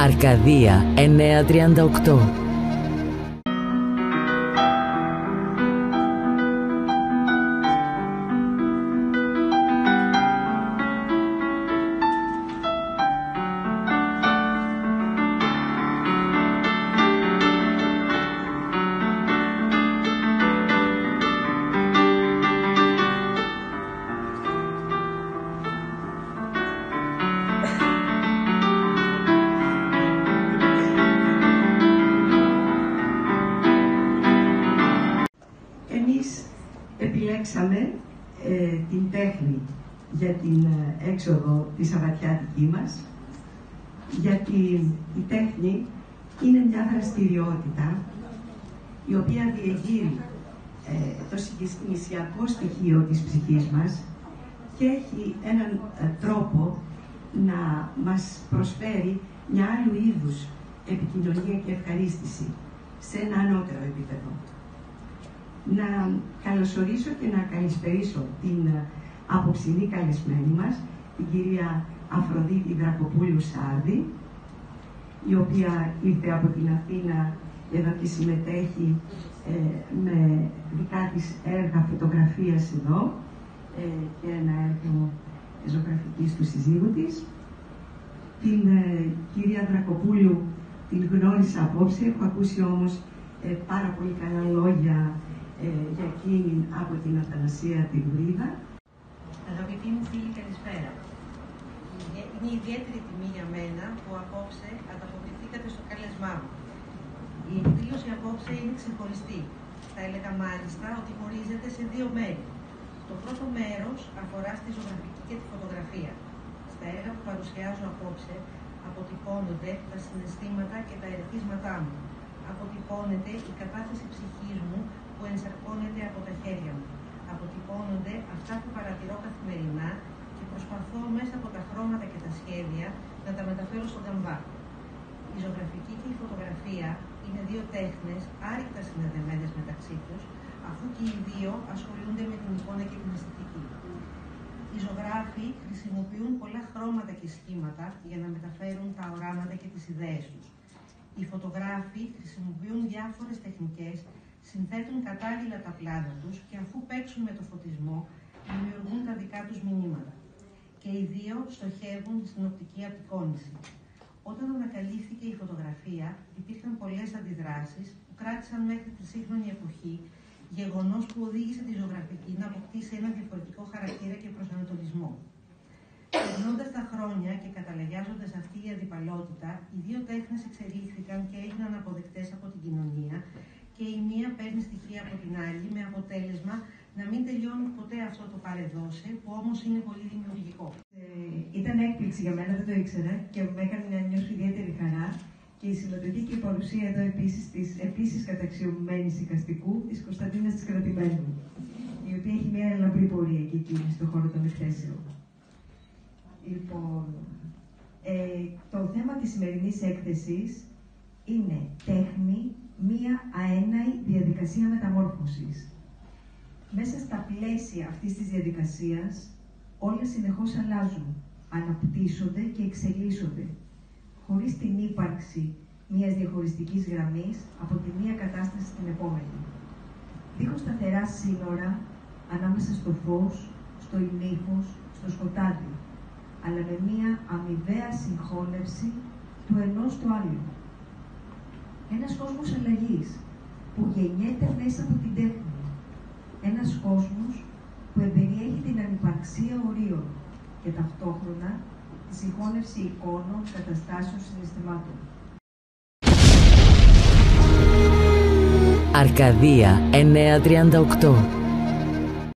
Αρκαδία 938 επιλέξαμε ε, την τέχνη για την ε, έξοδο της Σαββατιάτικη μας, γιατί η τέχνη είναι μια δραστηριότητα η οποία διεγείρει ε, το συγκινησιακό στοιχείο της ψυχής μας και έχει έναν τρόπο να μας προσφέρει μια άλλου είδους επικοινωνία και ευχαρίστηση σε ένα ανώτερο επίπεδο να καλωσορίσω και να καλησπερίσω την ε, απόψινή καλεσμένη μας, την κυρία Αφροδίτη Δρακοπούλου Σάρδη, η οποία ήρθε από την Αθήνα εδώ και συμμετέχει ε, με δικά της έργα φωτογραφίας εδώ ε, και ένα έργο ζωγραφικής του συζύγου της. Την κυρία Δρακοπούλου την γνώρισα απόψε, έχω ακούσει όμως πάρα πολύ καλά λόγια ε, για εκείνη από την Αθανασία τη Βρύδα. Αγαπητοί μου φίλοι, καλησπέρα. Είναι ιδιαίτερη τιμή για μένα που απόψε ανταποκριθήκατε στο κάλεσμά μου. Η εκδήλωση απόψε είναι ξεχωριστή. Θα έλεγα μάλιστα ότι χωρίζεται σε δύο μέρη. Το πρώτο μέρος αφορά στη ζωγραφική και τη φωτογραφία. Στα έργα που παρουσιάζω απόψε αποτυπώνονται τα συναισθήματα και τα ερεθίσματά μου. Αποτυπώνεται η κατάθεση ψυχής μου που ενσαρκώνεται από τα χέρια μου. Αποτυπώνονται αυτά που παρατηρώ καθημερινά και προσπαθώ μέσα από τα χρώματα και τα σχέδια να τα μεταφέρω στον καμβά. Η ζωγραφική και η φωτογραφία είναι δύο τέχνες άρρηκτα συνδεδεμένες μεταξύ τους, αφού και οι δύο ασχολούνται με την εικόνα και την αισθητική. Οι ζωγράφοι χρησιμοποιούν πολλά χρώματα και σχήματα για να μεταφέρουν τα οράματα και τις ιδέες τους. Οι φωτογράφοι χρησιμοποιούν διάφορες τεχνικές συνθέτουν κατάλληλα τα πλάνα τους και αφού παίξουν με το φωτισμό, δημιουργούν τα δικά τους μηνύματα. Και οι δύο στοχεύουν στην οπτική απεικόνηση. Όταν ανακαλύφθηκε η φωτογραφία, υπήρχαν πολλές αντιδράσεις που κράτησαν μέχρι τη σύγχρονη εποχή, γεγονός που οδήγησε τη ζωγραφική να αποκτήσει ένα διαφορετικό χαρακτήρα και προσανατολισμό. Περνώντας τα χρόνια και καταλαγιάζοντας αυτή η αντιπαλότητα, οι δύο τέχνες εξελίχθηκαν και έγιναν αποδεκτές από την κοινωνία και η μία παίρνει στοιχεία από την άλλη με αποτέλεσμα να μην τελειώνει ποτέ αυτό το παρεδώσε που όμως είναι πολύ δημιουργικό. Ε, ήταν έκπληξη για μένα, δεν το ήξερα και με έκανε να νιώσω ιδιαίτερη χαρά και η συμμετοχή και η παρουσία εδώ επίσης της επίσης καταξιωμένης οικαστικού της Κωνσταντίνας της Κρατημένου, η οποία έχει μια λαμπρή πορεία και εκείνη στον χώρο των εκθέσεων. Λοιπόν, ε, το θέμα της σημερινής έκθεσης είναι τέχνη μία αέναη διαδικασία μεταμόρφωσης. Μέσα στα πλαίσια αυτής της διαδικασίας, όλα συνεχώς αλλάζουν, αναπτύσσονται και εξελίσσονται, χωρίς την ύπαρξη μιας διαχωριστικής γραμμής από τη μία κατάσταση στην επόμενη. Δίχως σταθερά σύνορα ανάμεσα στο φως, στο ημίφος, στο σκοτάδι, αλλά με μία αμοιβαία συγχώνευση του ενός του άλλου ένας κόσμος αλλαγής που γεννιέται μέσα από την τέχνη. Ένας κόσμος που εμπεριέχει την ανυπαρξία ορίων και ταυτόχρονα τη συγχώνευση εικόνων, καταστάσεων, συναισθημάτων. Αρκαδία 938